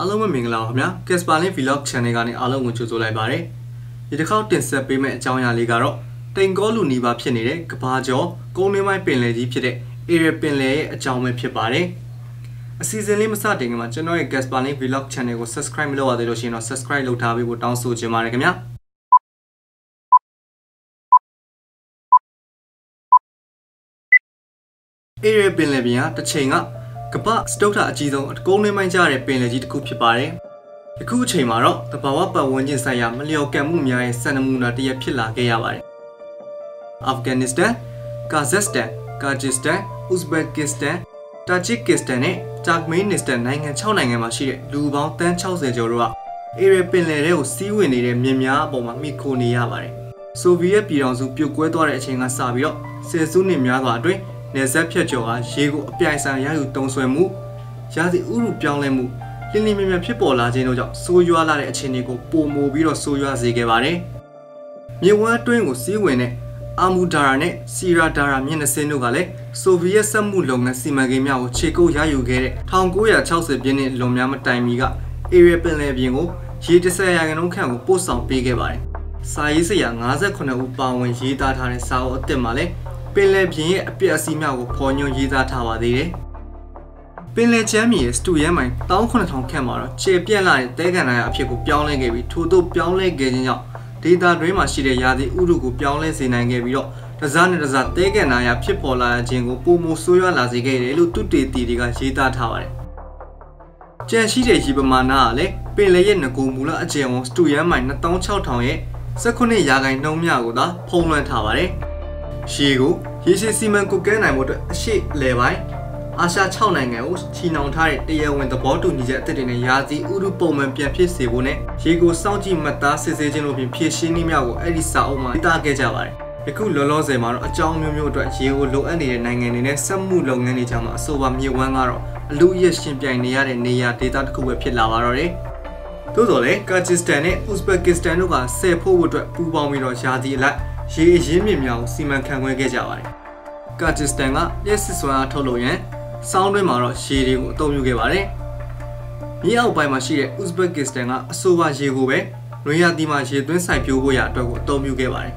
အားလုံးပဲမင်္ဂလာပါခင်ဗျာ Casper Link Vlog Channel ကနေအားလုံးကိုကြိုဆိုလိုက်ပါရစေဒီတစ်ခေါက်တင်ဆက်ပေးမယ့်အကြောင်းအရာလေးကတော့တိန်ကောလူနီပါဖြစ်နေတဲ့ကဘာကျော်ကုန်းနှင်းမိုင်းပင်လယ်ကြီးဖြစ်တဲ့ Area ပင်လယ်ရဲ့အကြောင်းပဲဖြစ်ပါတယ်အစီအစဉ်လေးမစတင်ခင်မှာကျွန်တော်ရဲ့ Casper Link Vlog Channel ကို Subscribe မလုပ်ရသေးလို့ရှိရင်တော့ Subscribe လုပ်ထားပေးဖို့တောင်းဆိုချင်ပါတယ်ခင်ဗျာ Area ပင်လယ်ပြင်ဟာတစ်ချိန်က ကမ္ဘာစတုတ္ထအကြီးဆုံးကုန်းနှင်းမိုင်းကြတဲ့ပင်လယ်ကြီးတစ်ခုဖြစ်ပါတယ်။အခုအချိန်မှာတော့တဘာဝပတ်ဝန်းကျင်ဆိုင်ရာမလျော်ကန်မှုများရဲ့စံနမူနာတစ်ရပ်ဖြစ်လာခဲ့ရပါတယ်။အာဖဂန်နစ္စတန်၊ကာဇက်စတန်၊ကာဂျစ်တန်၊ဥဇဘက်ကစ္စတန်၊တာဂျစ်ကစ္စတန်နဲ့ဂျာမနီနစ္စတန်နိုင်ငံ6နိုင်ငံမှာရှိတဲ့လူပေါင်းတန်း60ကျော်တို့က Area ပင်လယ်ထဲကိုစီးဝင်နေတဲ့မြင်းများအပေါ်မှာမိခိုနေရပါတယ်။ဆိုဗီယက်ပြည်ထောင်စုပြိုကွဲသွားတဲ့အချိန်ကစပြီးတော့ဆယ်စုနှစ်များစွာအတွင်း နေဆက်ဖြတ်ကျော်ကရေကိုအပြိုင်ဆိုင်ရယူတုံဆွဲမှုရာသီဥတုပြောင်းလဲမှုလင်းလင်းမြမြဖြစ်ပေါ်လာခြင်းတို့ကြောင့်ဆိုးရွားလာတဲ့အခြေအနေကိုပုံမိုပြီးတော့ဆိုးရွားစေခဲ့ပါတယ်။မြေဝမ်းအတွင်းကိုစီးဝင်တဲ့အာမူဒါရာနဲ့စီရာဒါရာမျက်နှာစင်းတို့ကလည်းဆိုဗီယက်စက်မှုလုပ်ငန်းစီမံကိန်းများကိုခြေကုပ်ရယူခဲ့တဲ့1960ပြည့်နှစ်လွန်များမတိုင်မီက area ပင်လယ်ပြင်ကိုရေ30ရာခိုင်နှုန်းခန့်ကိုပို့ဆောင်ပေးခဲ့ပါတယ်။စာရေးဆရာ58ဦးပါဝင်ရေးသားထားတဲ့စာအုပ်အသစ်မှာလည်းပ င်လယ်ပြင်ရဲ့အပျက်အစီးများကိုဖော်ညွှန်းရေးသားထားပါသေးတယ်။ပင်လယ်ချမ်းမြေရဲ့စတူရဲမိုင်18000ခန့်မှာတော့ခြေပြက်လာတဲ့တဲကန်နာရအဖြစ်ကိုပြောင်းလဲခဲ့ပြီးထို့သို့ပြောင်းလဲခဲ့ခြင်းကြောင့်ဒေတာတွင်းမှာရှိတဲ့ရာသီဥတုကိုပြောင်းလဲစေနိုင်ခဲ့ပြီးတော့တစားနဲ့တစားတဲကန်နာရဖြစ်ပေါ်လာခြင်းကိုပုံမဆိုးရွားလာစေခဲ့တယ်လို့သူတေတီတွေကရေးသားထားပါတယ်။ကြံရှိတဲ့ရေပမာဏကလည်းပင်လယ်ရဲ့ငကူမူလအကျယ်ဝန်းစတူရဲမိုင်26000ရဲ့19ရာခိုင်နှုန်းမြကိုသာဖုံးလွှမ်းထားပါတယ်။ရေကို ရေရှည်စီမံကုတ်ကဲနိုင်မှုအတွက်အရှိလေပိုင်းအာရှ6နိုင်ငံကိုချီနှောင်ထားတဲ့တရားဝင်သဘောတူညီချက်အသစ်တွေနဲ့ယာစီဥရုပုံမှန်ပြန်ဖြစ်စေဖို့နဲ့ရေကိုစောင့်ကြည့်မှတ်သားစစ်ဆေးခြင်းတို့ဖြင့်ဖြည့်ရှင်းနည်းများကိုအဲ့ဒီစာအုပ်မှာရေးသားခဲ့ကြပါတယ်။ယခုလောလောဆယ်မှာတော့အကြောင်းမျိုးမျိုးအတွက်ရေကိုလိုအပ်နေတဲ့နိုင်ငံတွေနဲ့စက်မှုလုပ်ငန်းတွေကြားမှာအဆိုပါမြေဝမ်းကတော့အလူအယက်ရှင်ပြိုင်နေရတဲ့နေရာဒေသတစ်ခုပဲဖြစ်လာပါတော့တယ်။သို့တော်လည်းကာဂျစ်စတန်နဲ့ဥဇဘက်ကစ္စတန်တို့ကဆယ်ဖို့အတွက်ပူးပေါင်းပြီးတော့ယာစီအလိုက် ရေအရင်းမြစ်များကိုစီမံခန့်ခွဲခဲ့ကြပါတယ်။ကာဂျစ်စတန်ကလျှက်စစ်စွမ်းအားထုတ်လုပ်ရန်စောင်းတွင်းမှာတော့ရေတွေကိုအသုံးပြုခဲ့ပါတယ်။မြေအောက်ပိုင်းမှာရှိတဲ့ဥဇဘက်ကစ္စတန်ကအဆိုပါရေကိုပဲနွေရာသီမှာရေသွင်းဆိုင်ပြိုးဖို့ရအတွက်ကိုအသုံးပြုခဲ့ပါတယ်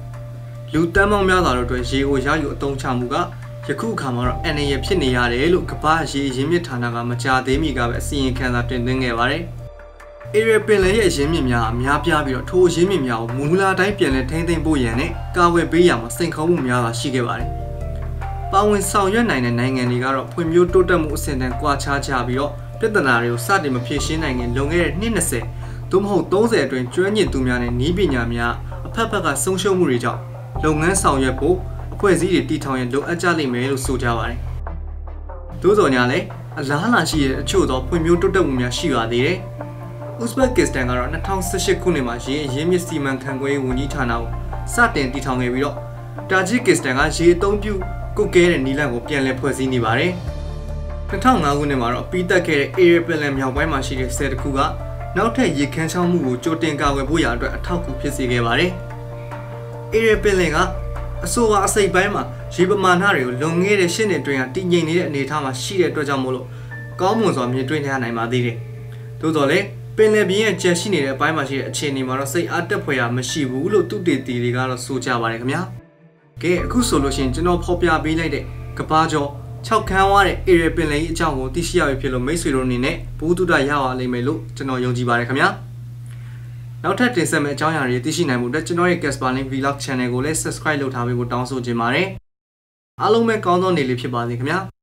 ။လူတန်းပေါင်းများစွာတို့အတွက်ရေကိုရယူအသုံးချမှုကယခုအခါမှာတော့အန်ရဖြစ်နေရတယ်လို့ကမ္ဘာရေရင်းမြစ်ဌာနကမကြာသေးမီကပဲအစီရင်ခံစာတင်သွင်းခဲ့ပါတယ်။ area ပင်လယ်ရဲ့ရင်းမြစ်များအများပြားပြီးတော့ထိုရင်းမြစ်များကိုမူလာတိုင်းပြန်လည်ထိန်းသိမ်းဖို့ရန်နဲ့ကာဝယ်ပေးရမှာစိန်ခေါ်မှုများစွာရှိခဲ့ပါတယ်။ပါဝင်ဆောင်ရွက်နိုင်တဲ့နိုင်ငံတွေကတော့ဖွံ့ဖြိုးတိုးတက်မှုအဆင့်တန်းကွာခြားကြပြီးတော့ပြဿနာတွေကိုစတင်မဖြေရှင်းနိုင်ခင်လွန်ခဲ့တဲ့နှစ်20သို့မဟုတ်30အတွင်းကျွမ်းကျင်သူများနဲ့နည်းပညာများအဖက်ဖက်ကဆုံးရှုံးမှုတွေကြောင့်လုပ်ငန်းဆောင်ရွက်ဖို့အဖွဲ့အစည်းတွေတည်ထောင်ရန်လိုအပ်ကြလိမ့်မယ်လို့ဆိုကြပါတယ်။သို့တော်ညာလည်းအလားအလာရှိတဲ့အချို့သောဖွံ့ဖြိုးတိုးတက်မှုများရှိပါသေးတယ်။ ဥဇဘက်ကစ္စတန်ကတော့2018ခုနှစ်မှာရေအရင်းမြစ်စီမံခန့်ခွဲရေးဝန်ကြီးဌာနကိုစတင်တည်ထောင်ခဲ့ပြီးတော့တာဂျစ်ကစ္စတန်ကရေအုံပြုကုတ်ကဲတဲ့နီလန်ကိုပြန်လည်ဖွဲ့စည်းနေပါတယ်။2005ခုနှစ်မှာတော့ပြီးတက်ခဲ့တဲ့ Area Plan မြောက်ပိုင်းမှာရှိတဲ့ဆယ်တခုကနောက်ထပ်ရေခမ်းချောင်းမှုကိုကြိုတင်ကာကွယ်ဖို့ရာအတွက်အထောက်အကူဖြစ်စေခဲ့ပါတယ်။ Area Plan ကအဆိုပါအစိပ်ပိုင်းမှာရေပမာဏတွေကိုလွန်ခဲ့တဲ့ရှစ်နှစ်တွင်းကတည်ငြိမ်နေတဲ့အနေအထားမှာရှိတဲ့အတွက်ကြောင့်မို့လို့ကောင်းမွန်စွာမြင်တွေ့နေရနိုင်ပါသေးတယ်။သို့တော်လည်း ပင်လယ်ပြင်ရဲ့ကျန်ရှိနေတဲ့အပိုင်းမှာရှိတဲ့အခြေအနေမှာတော့စိတ်အားတက်ဖွယ်ရာမရှိဘူးလို့သူတေတီတွေကတော့ဆိုကြပါတယ်ခင်ဗျာ။ကဲအခုဆိုလို့ရှိရင်ကျွန်တော်ဖော်ပြပေးလိုက်တဲ့ကဘာကျော်6ခန်းဝါတဲ့ area ပင်လယ်ကြီးအကြောင်းကိုသိရှိရပြီဖြစ်လို့မိတ်ဆွေတို့အနေနဲ့ဘုသူတရပါလိမ့်မယ်လို့ကျွန်တော်ယုံကြည်ပါတယ်ခင်ဗျာ။နောက်ထပ်တင်ဆက်မယ့်အကြောင်းအရာတွေသိရှိနိုင်မှုအတွက်ကျွန်တော်ရဲ့ Casper Link Vlog Channel ကိုလည်း Subscribe လုပ်ထားပေးဖို့တောင်းဆိုချင်ပါတယ်။အားလုံးပဲကောင်းသောနေ့လေးဖြစ်ပါစေခင်ဗျာ။